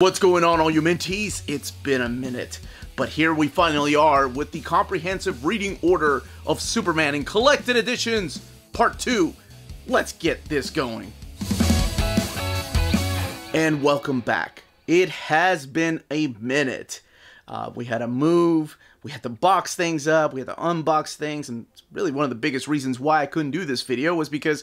What's going on, all you Minties? It's been a minute, but here we finally are with the comprehensive reading order of Superman in Collected Editions, Part 2. Let's get this going. And welcome back. It has been a minute. Uh, we had to move, we had to box things up, we had to unbox things, and really one of the biggest reasons why I couldn't do this video was because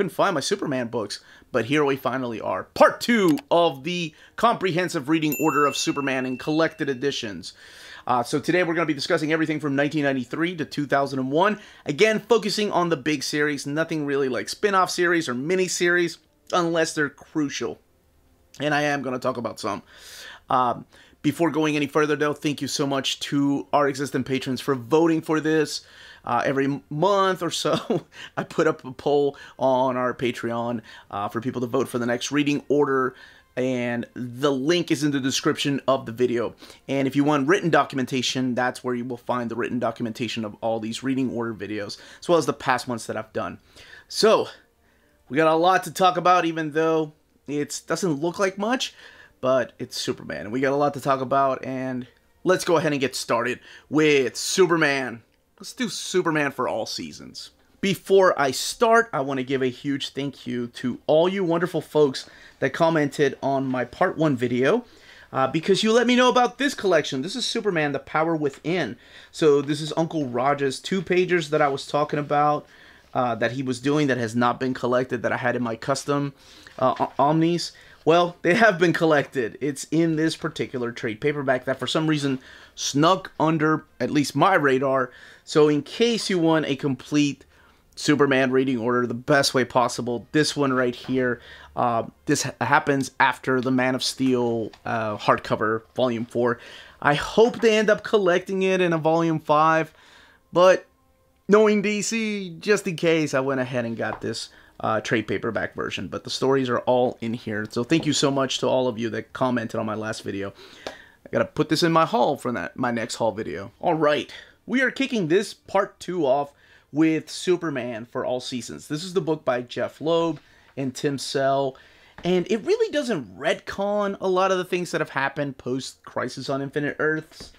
couldn't find my Superman books, but here we finally are. Part 2 of the comprehensive reading order of Superman in collected editions. Uh, so today we're going to be discussing everything from 1993 to 2001. Again, focusing on the big series, nothing really like spin-off series or mini-series, unless they're crucial. And I am going to talk about some. Um, before going any further, though, thank you so much to our existing patrons for voting for this. Uh, every month or so, I put up a poll on our Patreon uh, for people to vote for the next reading order and the link is in the description of the video. And if you want written documentation, that's where you will find the written documentation of all these reading order videos, as well as the past ones that I've done. So, we got a lot to talk about, even though it doesn't look like much, but it's Superman. And we got a lot to talk about, and let's go ahead and get started with Superman. Let's do Superman for all seasons. Before I start, I want to give a huge thank you to all you wonderful folks that commented on my part one video. Uh, because you let me know about this collection. This is Superman, The Power Within. So this is Uncle Roger's two pagers that I was talking about uh, that he was doing that has not been collected that I had in my custom uh, Omnis. Well, they have been collected. It's in this particular trade paperback that for some reason snuck under at least my radar. So in case you want a complete Superman reading order the best way possible, this one right here, uh, this ha happens after the Man of Steel uh, hardcover volume 4. I hope they end up collecting it in a volume 5, but knowing DC, just in case, I went ahead and got this uh, trade paperback version, but the stories are all in here. So thank you so much to all of you that commented on my last video. I gotta put this in my haul for that my next haul video. All right, we are kicking this part two off with Superman for all seasons. This is the book by Jeph Loeb and Tim Sale. And it really doesn't retcon a lot of the things that have happened post Crisis on Infinite Earths.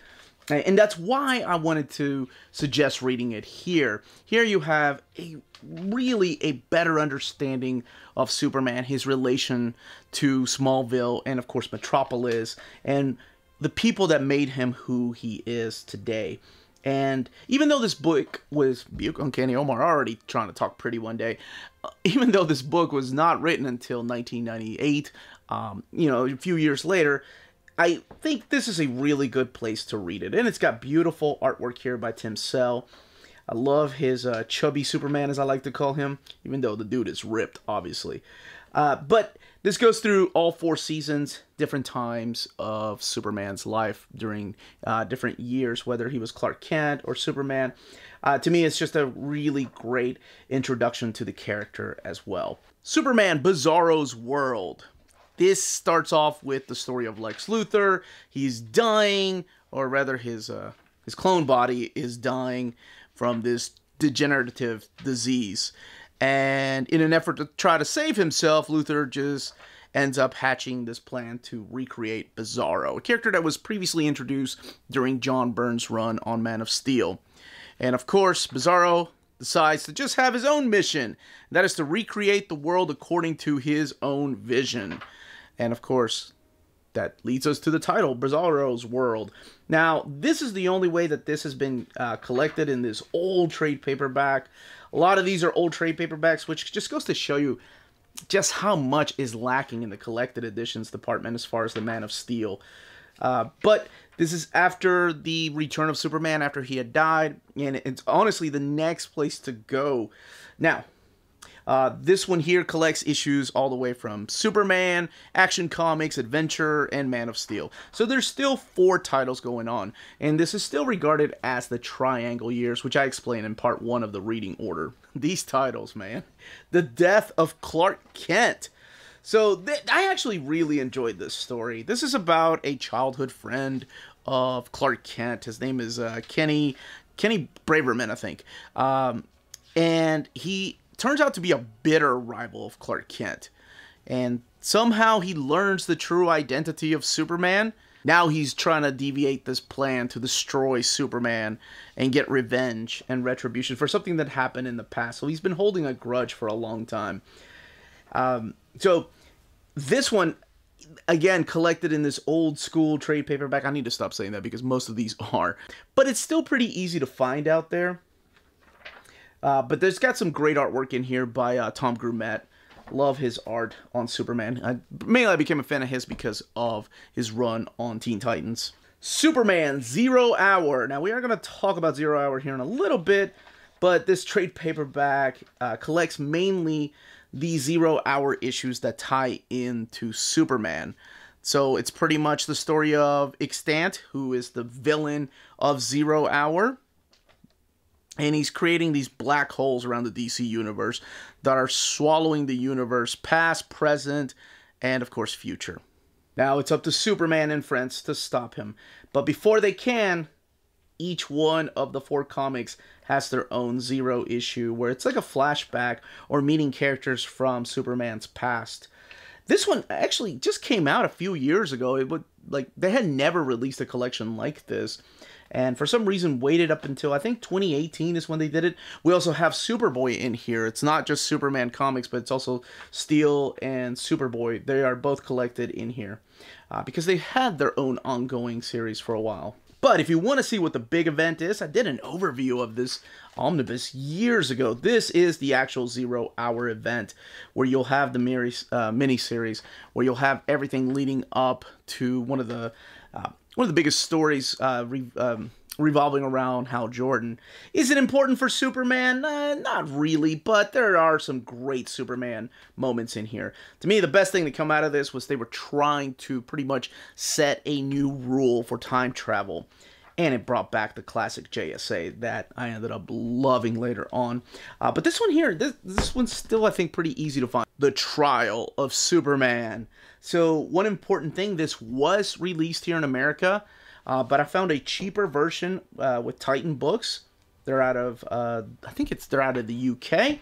And that's why I wanted to suggest reading it here. Here you have a really a better understanding of Superman, his relation to Smallville, and of course Metropolis, and the people that made him who he is today. And even though this book was Uncanny Omar already trying to talk pretty one day, even though this book was not written until 1998, um, you know, a few years later, I think this is a really good place to read it. And it's got beautiful artwork here by Tim Sale. I love his uh, chubby Superman, as I like to call him, even though the dude is ripped, obviously. Uh, but this goes through all four seasons, different times of Superman's life during uh, different years, whether he was Clark Kent or Superman. Uh, to me, it's just a really great introduction to the character as well. Superman Bizarro's World. This starts off with the story of Lex Luthor. He's dying, or rather, his uh, his clone body is dying from this degenerative disease. And in an effort to try to save himself, Luthor just ends up hatching this plan to recreate Bizarro, a character that was previously introduced during John Byrne's run on Man of Steel. And of course, Bizarro decides to just have his own mission, that is to recreate the world according to his own vision. And of course, that leads us to the title, Bizarro's World. Now, this is the only way that this has been uh, collected in this old trade paperback. A lot of these are old trade paperbacks, which just goes to show you just how much is lacking in the collected editions department as far as the Man of Steel. Uh, but this is after the return of Superman, after he had died, and it's honestly the next place to go. Now, uh, this one here collects issues all the way from Superman, Action Comics, Adventure, and Man of Steel. So there's still four titles going on, and this is still regarded as the Triangle Years, which I explained in part one of the reading order. These titles, man. The Death of Clark Kent. So I actually really enjoyed this story. This is about a childhood friend of Clark Kent. His name is uh, Kenny Kenny Braverman, I think. Um, and he turns out to be a bitter rival of Clark Kent. And somehow he learns the true identity of Superman. Now he's trying to deviate this plan to destroy Superman and get revenge and retribution for something that happened in the past. So he's been holding a grudge for a long time. Um, so this one, again, collected in this old school trade paperback. I need to stop saying that because most of these are. But it's still pretty easy to find out there. Uh, but there's got some great artwork in here by uh, Tom Grummett. Love his art on Superman. I, mainly I became a fan of his because of his run on Teen Titans. Superman Zero Hour. Now we are going to talk about Zero Hour here in a little bit, but this trade paperback uh, collects mainly the Zero Hour issues that tie into Superman. So it's pretty much the story of Extant, who is the villain of Zero Hour and he's creating these black holes around the DC universe that are swallowing the universe past, present, and of course future. Now it's up to Superman and friends to stop him. But before they can, each one of the four comics has their own zero issue where it's like a flashback or meeting characters from Superman's past. This one actually just came out a few years ago. It would like they had never released a collection like this and for some reason waited up until I think 2018 is when they did it. We also have Superboy in here. It's not just Superman comics, but it's also Steel and Superboy. They are both collected in here uh, because they had their own ongoing series for a while. But if you want to see what the big event is, I did an overview of this omnibus years ago. This is the actual zero hour event where you'll have the mini, uh, series, where you'll have everything leading up to one of the one of the biggest stories uh, re um, revolving around Hal Jordan. Is it important for Superman? Uh, not really, but there are some great Superman moments in here. To me, the best thing to come out of this was they were trying to pretty much set a new rule for time travel. And it brought back the classic JSA that I ended up loving later on. Uh, but this one here, this, this one's still, I think, pretty easy to find. The Trial of Superman. So one important thing, this was released here in America, uh, but I found a cheaper version uh, with Titan Books. They're out of, uh, I think it's they're out of the UK.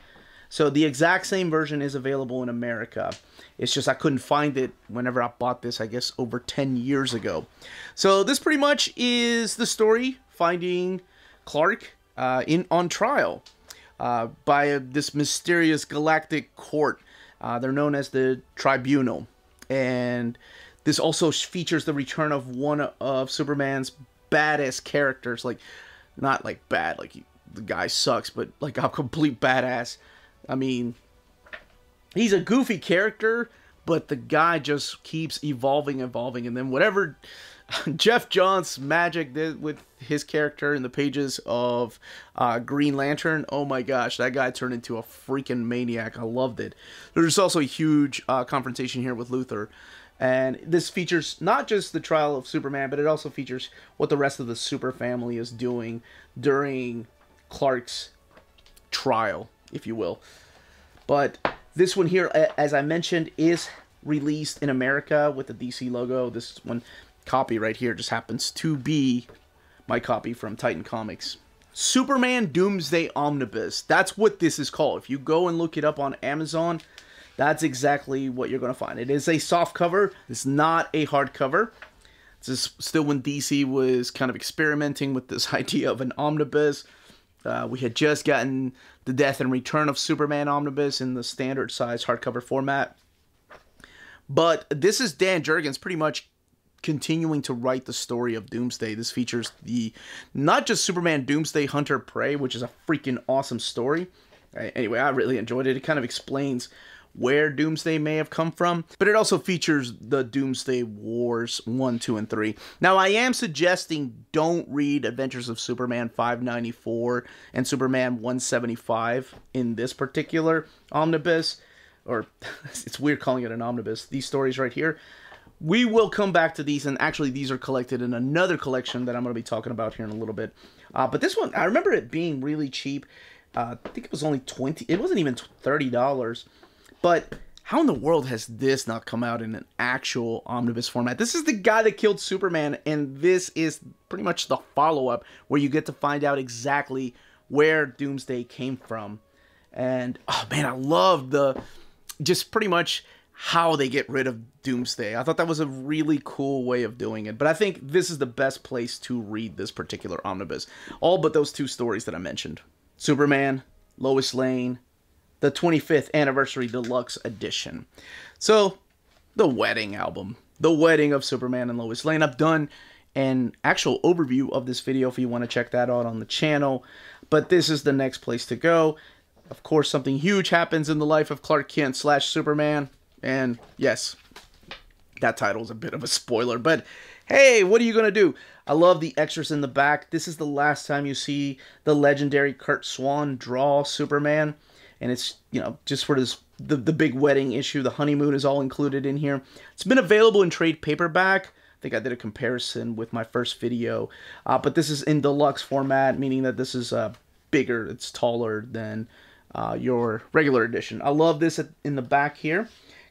So the exact same version is available in America. It's just I couldn't find it whenever I bought this, I guess, over 10 years ago. So this pretty much is the story finding Clark uh, in on trial uh, by this mysterious galactic court. Uh, they're known as the Tribunal and this also features the return of one of Superman's baddest characters, like not like bad, like he, the guy sucks, but like a complete badass. I mean, he's a goofy character, but the guy just keeps evolving, evolving, and then whatever Geoff Johns' magic with his character in the pages of uh, Green Lantern. Oh my gosh, that guy turned into a freaking maniac. I loved it. There's also a huge uh, confrontation here with Luthor. And this features not just the trial of Superman, but it also features what the rest of the super family is doing during Clark's trial, if you will. But this one here, as I mentioned, is released in America with the DC logo. This one copy right here just happens to be my copy from Titan Comics. Superman Doomsday Omnibus. That's what this is called. If you go and look it up on Amazon, that's exactly what you're going to find. It is a soft cover. It's not a hard cover. This is still when DC was kind of experimenting with this idea of an omnibus. Uh, we had just gotten the Death and Return of Superman omnibus in the standard size hardcover format. But this is Dan Jurgens pretty much continuing to write the story of Doomsday. This features the not just Superman Doomsday Hunter Prey, which is a freaking awesome story. Anyway, I really enjoyed it. It kind of explains where Doomsday may have come from, but it also features the Doomsday Wars 1, 2, and 3. Now, I am suggesting don't read Adventures of Superman 594 and Superman 175 in this particular omnibus, or it's weird calling it an omnibus. These stories right here, we will come back to these, and actually, these are collected in another collection that I'm going to be talking about here in a little bit. Uh, but this one, I remember it being really cheap. Uh, I think it was only 20 it wasn't even $30. But how in the world has this not come out in an actual omnibus format? This is the guy that killed Superman, and this is pretty much the follow up where you get to find out exactly where Doomsday came from. And oh man, I love the just pretty much how they get rid of Doomsday. I thought that was a really cool way of doing it. But I think this is the best place to read this particular omnibus. All but those two stories that I mentioned Superman, Lois Lane, the 25th Anniversary Deluxe Edition. So, the wedding album. The wedding of Superman and Lois Lane. I've done an actual overview of this video if you want to check that out on the channel. But this is the next place to go. Of course, something huge happens in the life of Clark Kent slash Superman and yes, that title is a bit of a spoiler, but hey, what are you to do? I love the extras in the back. This is the last time you see the legendary Curt Swan draw Superman. And it's, you know, just for this the, the big wedding issue. The honeymoon is all included in here. It's been available in trade paperback. I think I did a comparison with my first video. Uh, but this is in deluxe format, meaning that this is uh, bigger. It's taller than uh, your regular edition. I love this in the back here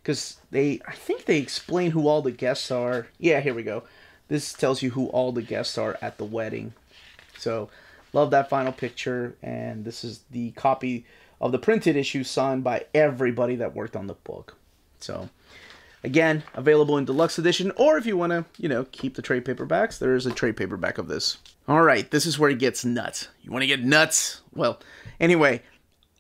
because they I think they explain who all the guests are. Yeah, here we go. This tells you who all the guests are at the wedding. So, love that final picture and this is the copy of the printed issue signed by everybody that worked on the book. So, again, available in deluxe edition or if you want to, you know, keep the trade paperbacks, there is a trade paperback of this. All right, this is where it gets nuts. You want to get nuts? Well, anyway,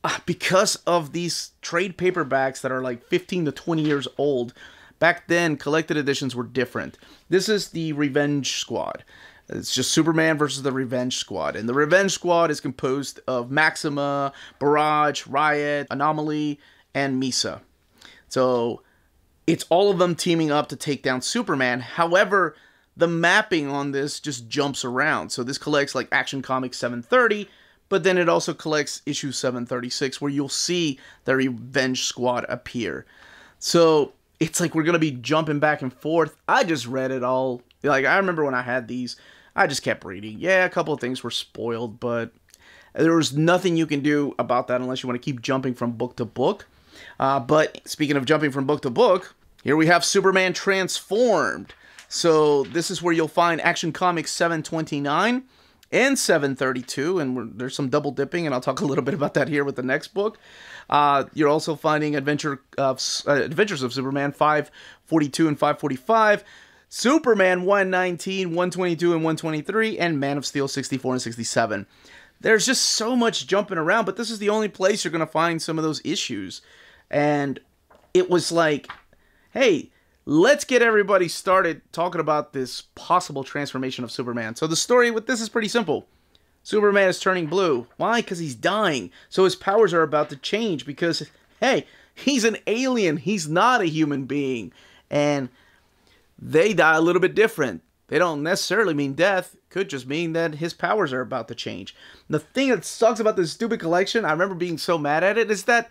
Ah, because of these trade paperbacks that are like 15 to 20 years old, back then collected editions were different. This is the Revenge Squad. It's just Superman versus the Revenge Squad. And the Revenge Squad is composed of Maxima, Barrage, Riot, Anomaly, and Misa. So it's all of them teaming up to take down Superman. However, the mapping on this just jumps around. So this collects like Action Comics 730, but then it also collects issue 736 where you'll see the Revenge Squad appear. So it's like we're going to be jumping back and forth. I just read it all. Like, I remember when I had these, I just kept reading. Yeah, a couple of things were spoiled, but there was nothing you can do about that unless you want to keep jumping from book to book. Uh, but speaking of jumping from book to book, here we have Superman Transformed. So this is where you'll find Action Comics 729 and 732, and there's some double dipping, and I'll talk a little bit about that here with the next book. Uh, you're also finding Adventure of uh, Adventures of Superman 542 and 545, Superman 119, 122, and 123, and Man of Steel 64 and 67. There's just so much jumping around, but this is the only place you're going to find some of those issues. And it was like, hey, let's get everybody started talking about this possible transformation of Superman. So the story with this is pretty simple. Superman is turning blue. Why? Because he's dying. So his powers are about to change because, hey, he's an alien. He's not a human being. And they die a little bit different. They don't necessarily mean death. Could just mean that his powers are about to change. The thing that sucks about this stupid collection, I remember being so mad at it, is that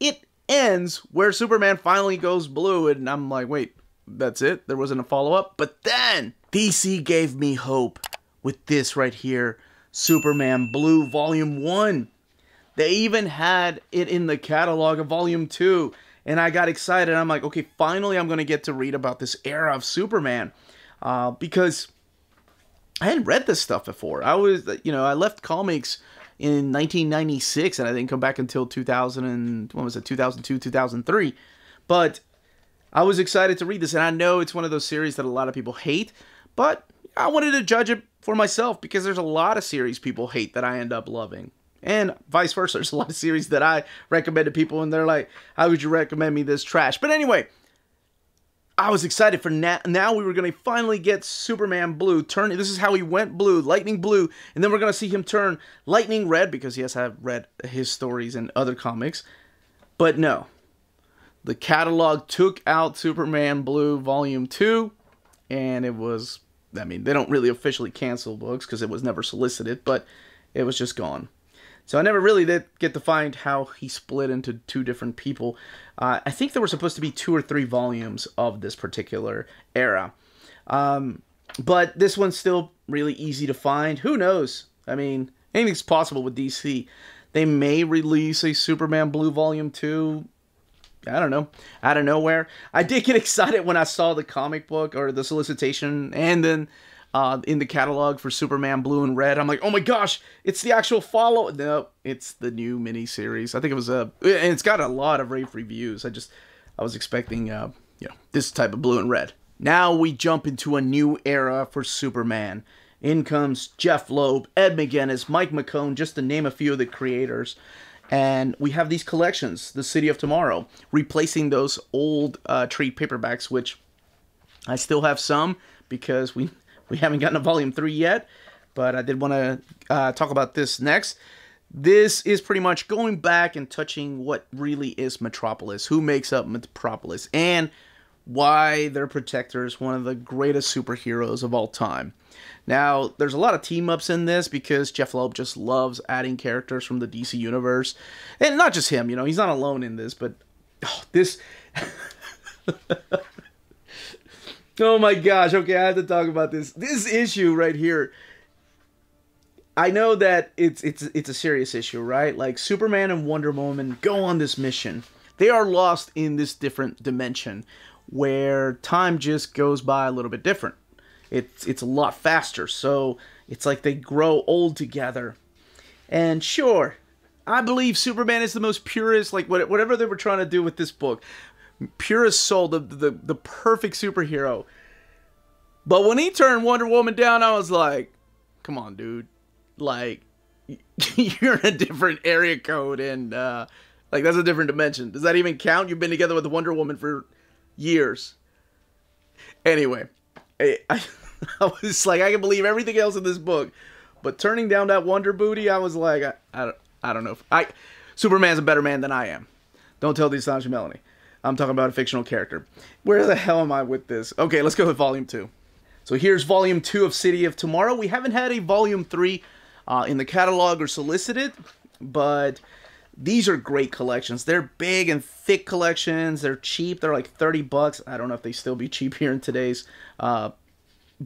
it ends where Superman finally goes blue, and I'm like, wait, that's it? There wasn't a follow up? But then DC gave me hope with this right here Superman Blue Volume 1. They even had it in the catalog of Volume 2. And I got excited. I'm like, okay, finally I'm going to get to read about this era of Superman. Uh, because I hadn't read this stuff before. I was, you know, I left comics in 1996, and I didn't come back until 2000 and what was it, 2002, 2003. But I was excited to read this, and I know it's one of those series that a lot of people hate, but I wanted to judge it for myself because there's a lot of series people hate that I end up loving. And vice versa. There's a lot of series that I recommend to people, and they're like, How would you recommend me this trash? But anyway, I was excited for now. Now we were going to finally get Superman blue. Turn. This is how he went blue, lightning blue, and then we're going to see him turn lightning red because he has have read his stories in other comics. But no, the catalog took out Superman Blue Volume Two, and it was. I mean, they don't really officially cancel books because it was never solicited, but it was just gone. So I never really did get to find how he split into two different people. Uh, I think there were supposed to be two or three volumes of this particular era. Um, but this one's still really easy to find. Who knows? I mean, anything's possible with DC. They may release a Superman Blue Volume 2. I don't know. Out of nowhere. I did get excited when I saw the comic book or the solicitation and then uh, in the catalog for Superman Blue and Red. I'm like, oh my gosh, it's the actual follow. No, it's the new miniseries. I think it was a, and it's got a lot of rave reviews. I just, I was expecting, uh, you know, this type of blue and red. Now we jump into a new era for Superman. In comes Jeph Loeb, Ed McGuinness, Mike McKone, just to name a few of the creators. And we have these collections, The City of Tomorrow, replacing those old uh, trade paperbacks, which I still have some because we, we haven't gotten a volume 3 yet. But I did want to uh, talk about this next. This is pretty much going back and touching what really is Metropolis, who makes up Metropolis, and why their protector is one of the greatest superheroes of all time. Now, there's a lot of team ups in this because Jeph Loeb just loves adding characters from the DC universe. And not just him, you know, he's not alone in this, but oh, this. oh my gosh, okay, I have to talk about this. This issue right here. I know that it's it's it's a serious issue, right? Like Superman and Wonder Woman go on this mission. They are lost in this different dimension where time just goes by a little bit different. It's it's a lot faster, so it's like they grow old together. And sure, I believe Superman is the most purest, like whatever they were trying to do with this book, purest soul, the the, the perfect superhero. But when he turned Wonder Woman down, I was like, come on, dude. Like, you're in a different area code and, uh, like, that's a different dimension. Does that even count? You've been together with Wonder Woman for years. Anyway, I, I, I was like, I can believe everything else in this book, but turning down that Wonder Booty, I was like, I, I, don't, I don't know. If, I Superman's a better man than I am. Don't tell the astonishing Melanie. I'm talking about a fictional character. Where the hell am I with this? Okay, let's go with Volume 2. So here's Volume 2 of City of Tomorrow. We haven't had a Volume 3 uh, in the catalog or solicited, but these are great collections. They're big and thick collections. They're cheap. They're like 30 bucks. I don't know if they still be cheap here in today's uh,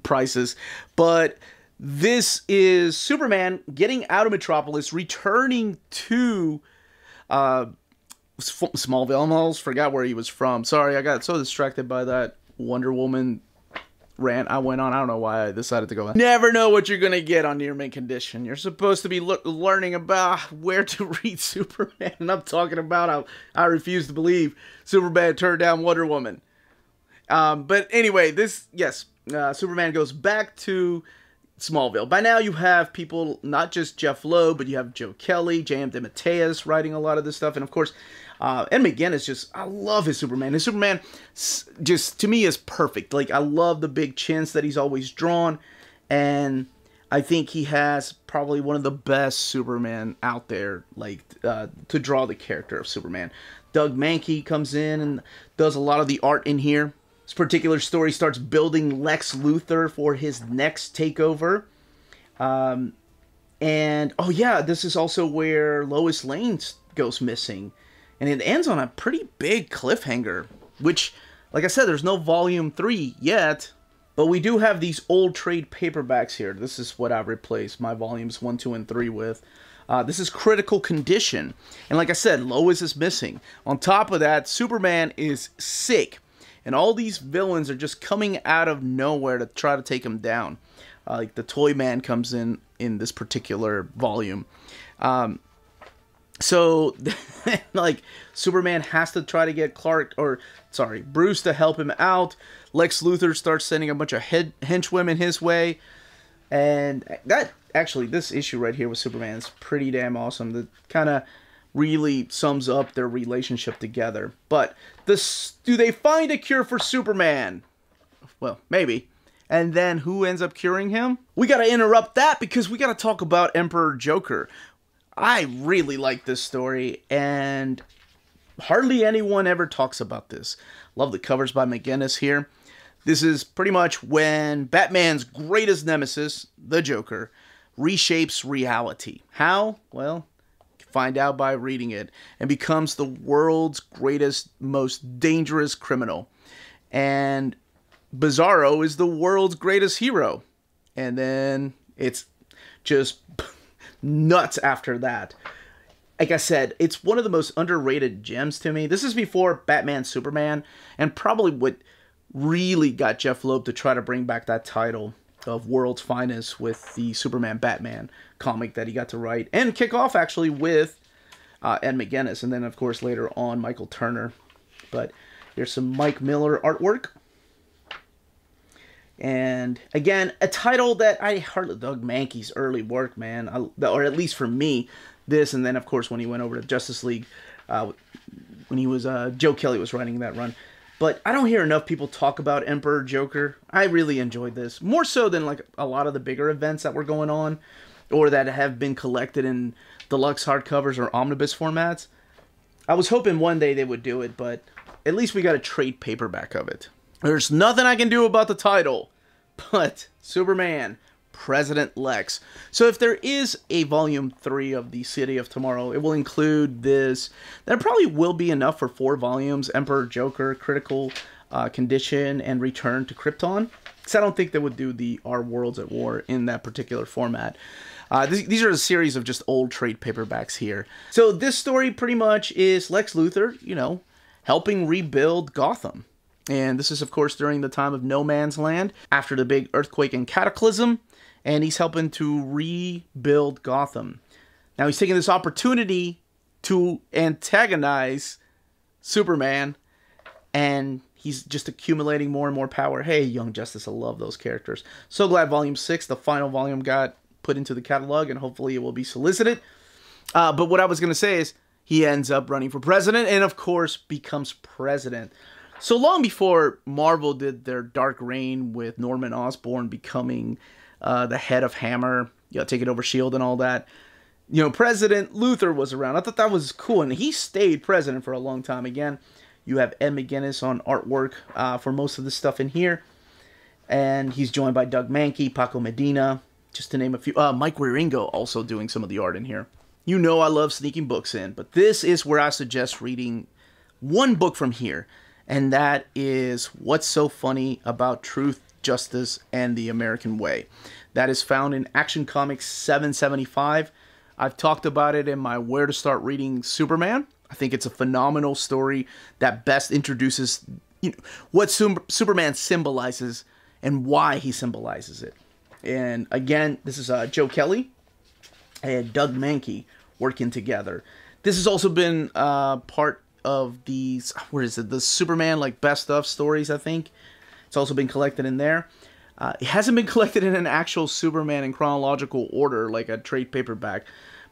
prices, but this is Superman getting out of Metropolis, returning to uh, Smallville. I almost forgot where he was from. Sorry, I got so distracted by that Wonder Woman rant I went on. I don't know why I decided to go. Never know what you're gonna get on Near Mint Condition. You're supposed to be learning about where to read Superman, and I'm talking about how I refuse to believe Superman turned down Wonder Woman. Um, but anyway, this yes, uh, Superman goes back to Smallville. By now, you have people not just Jeph Loeb, but you have Joe Kelly, J.M. DeMatteis writing a lot of this stuff, and of course, uh, Ed McGuinness just I love his Superman. His Superman just to me is perfect. Like I love the big chins that he's always drawn, and I think he has probably one of the best Superman out there. Like uh, to draw the character of Superman. Doug Mahnke comes in and does a lot of the art in here. This particular story starts building Lex Luthor for his next takeover. Um, and oh yeah, this is also where Lois Lane goes missing, and it ends on a pretty big cliffhanger. Which, like I said, there's no volume three yet, but we do have these old trade paperbacks here. This is what I've replaced my volumes one, two, and three with. Uh, this is critical condition, and like I said, Lois is missing. On top of that, Superman is sick and all these villains are just coming out of nowhere to try to take him down. Uh, like the Toy Man comes in in this particular volume. Um, so, like, Superman has to try to get Clark, or sorry, Bruce to help him out. Lex Luthor starts sending a bunch of head, henchwomen his way. And that, actually, this issue right here with Superman is pretty damn awesome. The kind of really sums up their relationship together. But this, do they find a cure for Superman? Well, maybe. And then who ends up curing him? We gotta interrupt that because we gotta talk about Emperor Joker. I really like this story, and hardly anyone ever talks about this. Love the covers by McGuinness here. This is pretty much when Batman's greatest nemesis, the Joker, reshapes reality. How? Well, find out by reading it, and becomes the world's greatest, most dangerous criminal. And Bizarro is the world's greatest hero. And then it's just nuts after that. Like I said, it's one of the most underrated gems to me. This is before Batman Superman, and probably what really got Jeph Loeb to try to bring back that title of World's Finest with the Superman Batman comic that he got to write and kick off actually with uh, Ed McGuinness, and then of course later on Michael Turner. But there's some Mike Miller artwork. And again, a title that I hardly Doug Mahnke's early work, man, I, or at least for me, this and then of course when he went over to Justice League, uh, when he was uh, Joe Kelly was writing that run. But I don't hear enough people talk about Emperor Joker. I really enjoyed this more so than like a lot of the bigger events that were going on, or that have been collected in deluxe hardcovers or omnibus formats. I was hoping one day they would do it, but at least we got a trade paperback of it. There's nothing I can do about the title, but Superman, President Lex. So if there is a volume 3 of the City of Tomorrow, it will include this. That probably will be enough for four volumes, Emperor Joker, Critical uh, Condition, and Return to Krypton. Because I don't think they would do the Our Worlds at War in that particular format. Uh, th- these are a series of just old trade paperbacks here. So this story pretty much is Lex Luthor, you know, helping rebuild Gotham. And this is, of course, during the time of No Man's Land, after the big earthquake and cataclysm, and he's helping to rebuild Gotham. Now, he's taking this opportunity to antagonize Superman, and he's just accumulating more and more power. Hey, Young Justice, I love those characters. So glad Volume 6, the final volume, got put into the catalog, and hopefully it will be solicited. Uh, but what I was going to say is, he ends up running for president and, of course, becomes president. So long before Marvel did their Dark Reign with Norman Osborn becoming uh, the head of Hammer, you know, taking over S.H.I.E.L.D. and all that, you know, President Luthor was around. I thought that was cool, and he stayed president for a long time. Again, you have Ed McGuinness on artwork uh, for most of the stuff in here, and he's joined by Doug Mahnke, Paco Medina, just to name a few. Uh, Mike Wieringo also doing some of the art in here. You know I love sneaking books in, but this is where I suggest reading one book from here, and that is What's So Funny About Truth, Justice, and the American Way. That is found in Action Comics 775. I've talked about it in my Where to Start Reading Superman. I think it's a phenomenal story that best introduces you know, what Superman symbolizes and why he symbolizes it. And again, this is uh, Joe Kelly and Doug Mahnke working together. This has also been uh, part of these. Where is it? The Superman like best of stories. I think it's also been collected in there. Uh, it hasn't been collected in an actual Superman in chronological order, like a trade paperback,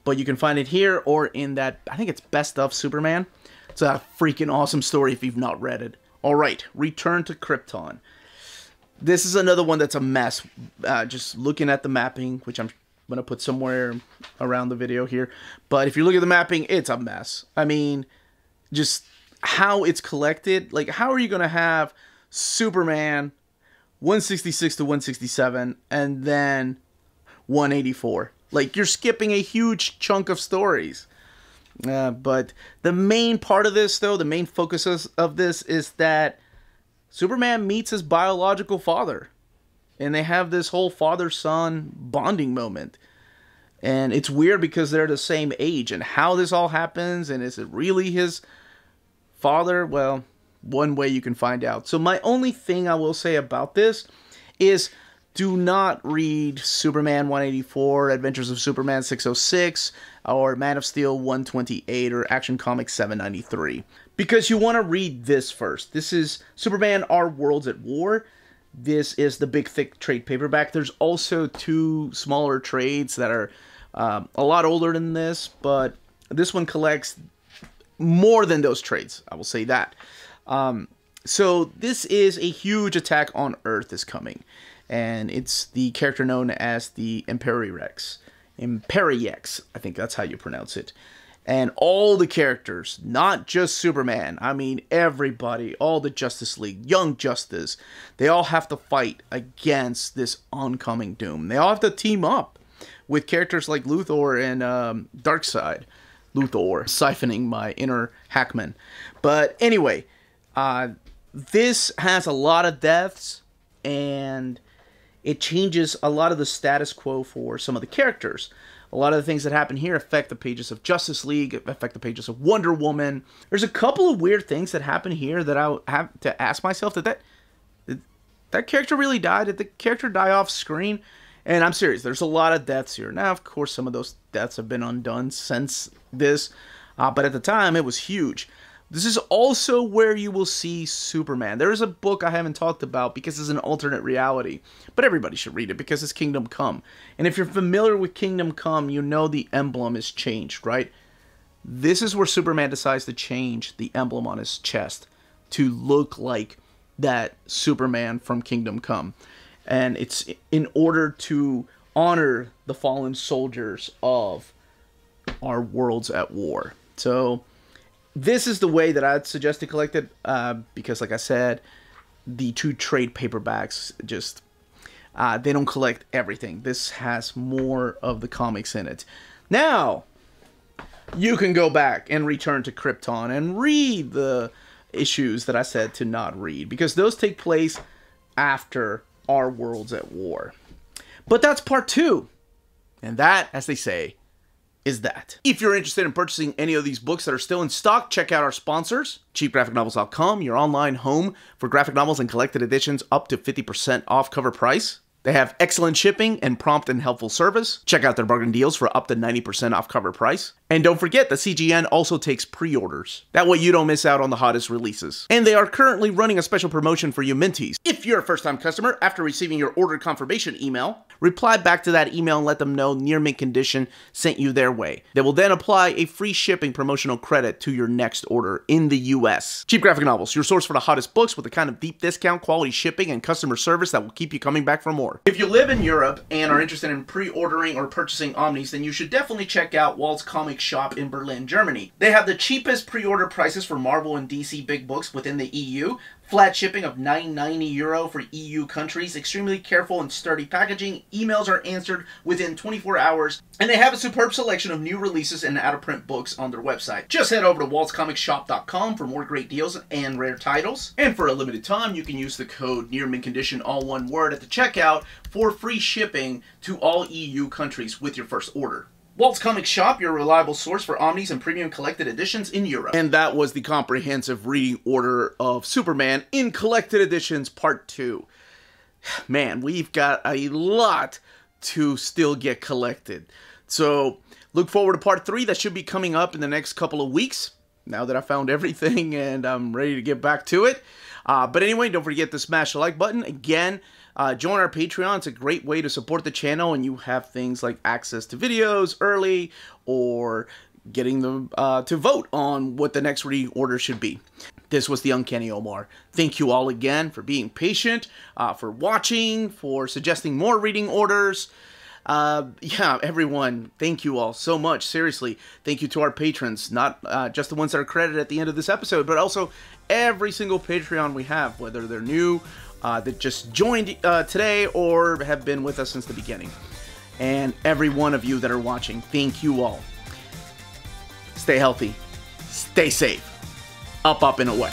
but you can find it here or in that. I think it's Best of Superman. It's a freaking awesome story if you've not read it. All right, Return to Krypton. This is another one that's a mess. Uh, just looking at the mapping, which I'm going to put somewhere around the video here. But if you look at the mapping, it's a mess. I mean, just how it's collected. Like, how are you going to have Superman 166 to 167 and then 184? Like, you're skipping a huge chunk of stories. Uh, but the main part of this, though, the main focus of this is that Superman meets his biological father and they have this whole father son bonding moment. And it's weird because they're the same age, and how this all happens, and is it really his father? Well, one way you can find out. So, my only thing I will say about this is do not read Superman 184, Adventures of Superman 606, or Man of Steel 128, or Action Comics 793. Because you want to read this first. This is Superman Our Worlds at War. This is the big thick trade paperback. There's also two smaller trades that are um, a lot older than this, but this one collects more than those trades. I will say that. Um, so this is a huge attack on Earth is coming, and it's the character known as the Imperiex. Imperiex, I think that's how you pronounce it and all the characters, not just Superman. I mean, everybody, all the Justice League, Young Justice, they all have to fight against this oncoming doom. They all have to team up with characters like Luthor and um, Darkseid. Luthor, siphoning my inner Hackman. But anyway, uh, this has a lot of deaths and it changes a lot of the status quo for some of the characters a lot of the things that happen here affect the pages of Justice League, affect the pages of Wonder Woman. There's a couple of weird things that happen here that I have to ask myself: Did that did that character really die? Did the character die off screen? And I'm serious. There's a lot of deaths here. Now, of course, some of those deaths have been undone since this, uh, but at the time it was huge. This is also where you will see Superman. There is a book I haven't talked about because it's an alternate reality, but everybody should read it because it's Kingdom Come. And if you're familiar with Kingdom Come, you know the emblem is changed, right? This is where Superman decides to change the emblem on his chest to look like that Superman from Kingdom Come. And it's in order to honor the fallen soldiers of our worlds at war. So this is the way that I'd suggest to collect it uh, because, like I said, the two trade paperbacks just uh, they don't collect everything. This has more of the comics in it. Now you can go back and return to Krypton and read the issues that I said to not read because those take place after our worlds at war. But that's part two. And that, as they say, is that. If you're interested in purchasing any of these books that are still in stock, check out our sponsors, cheapgraphicnovels.com, your online home for graphic novels and collected editions up to 50% off cover price. They have excellent shipping and prompt and helpful service. Check out their bargain deals for up to 90% off cover price. And don't forget that CGN also takes pre-orders. That way you don't miss out on the hottest releases. And they are currently running a special promotion for you Minties. If you're a first-time customer, after receiving your order confirmation email, reply back to that email and let them know Near Mint Condition sent you their way. They will then apply a free shipping promotional credit to your next order in the US. Cheap Graphic Novels, your source for the hottest books with the kind of deep discount, quality shipping, and customer service that will keep you coming back for more. If you live in Europe and are interested in pre-ordering or purchasing Omnis, then you should definitely check out Walt's Comic Shop in Berlin, Germany. They have the cheapest pre-order prices for Marvel and DC big books within the EU, Flat shipping of 9.90 euro for EU countries. Extremely careful and sturdy packaging. Emails are answered within 24 hours. And they have a superb selection of new releases and out-of-print books on their website. Just head over to waltscomicshop.com for more great deals and rare titles. And for a limited time, you can use the code Near Mint Condition, all one word, at the checkout for free shipping to all EU countries with your first order. Walt's Comic Shop, your reliable source for omnis and premium collected editions in Europe. And that was the comprehensive reading order of Superman in collected editions part 2. Man, we've got a lot to still get collected. So, look forward to part 3 that should be coming up in the next couple of weeks. Now that I found everything and I'm ready to get back to it. Uh, but anyway, don't forget to smash the like button. Again, uh, join our Patreon. It's a great way to support the channel, and you have things like access to videos early or getting them uh, to vote on what the next reading order should be. This was the Uncanny Omar. Thank you all again for being patient, uh, for watching, for suggesting more reading orders. Uh, yeah, everyone, thank you all so much. Seriously, thank you to our patrons, not uh, just the ones that are credited at the end of this episode, but also every single Patreon we have, whether they're new uh, that just joined uh, today or have been with us since the beginning. And every one of you that are watching, thank you all. Stay healthy, stay safe, up, up, and away.